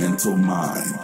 mental mind.